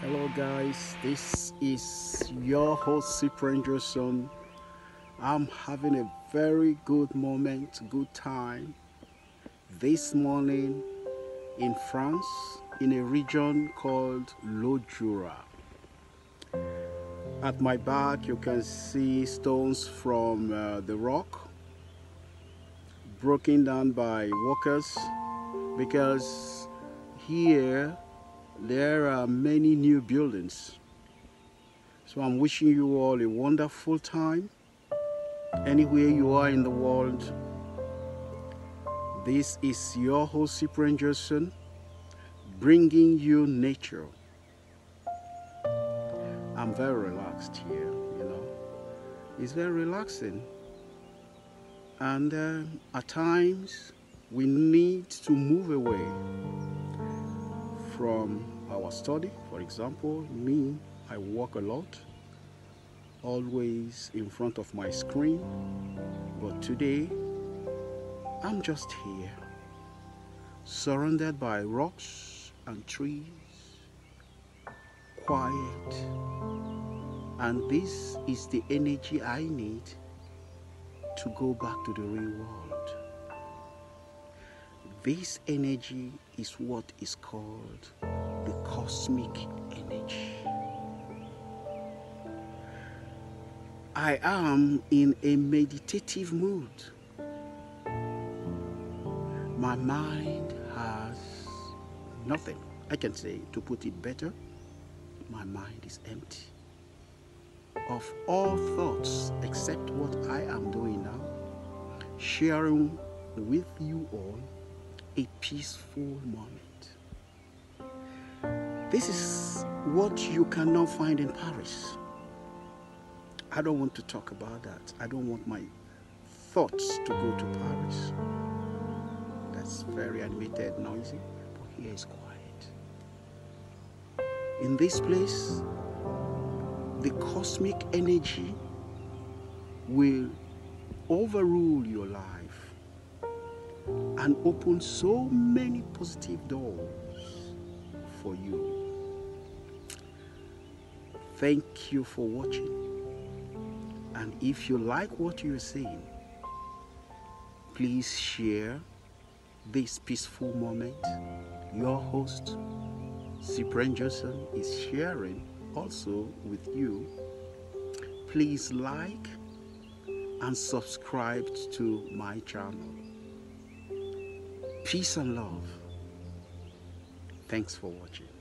Hello guys, this is your host Cyprian Josson. I'm having a very good moment, good time this morning in France in a region called Le Jura. At my back you can see stones from uh, the rock broken down by workers because here there are many new buildings. So I'm wishing you all a wonderful time anywhere you are in the world. This is your host Cyprian Josson bringing you nature. I'm very relaxed here, you know. It's very relaxing. And uh, at times we need to move away from our study. For example, me, I work a lot, always in front of my screen. But today, I'm just here, surrounded by rocks and trees, quiet. And this is the energy I need to go back to the real world. This energy is what is called the cosmic energy. I am in a meditative mood. My mind has nothing. I can say, to put it better, my mind is empty of all thoughts except what I am doing now, sharing with you all a peaceful moment. This is what you cannot find in Paris. I don't want to talk about that. I don't want my thoughts to go to Paris. That's very admitted, noisy, but here is quiet. In this place, the cosmic energy will overrule your life and open so many positive doors for you. Thank you for watching. And if you like what you're seeing, please share this peaceful moment. Your host, Cyprian Josson, is sharing also with you. Please like and subscribe to my channel. Peace and love. Thanks for watching.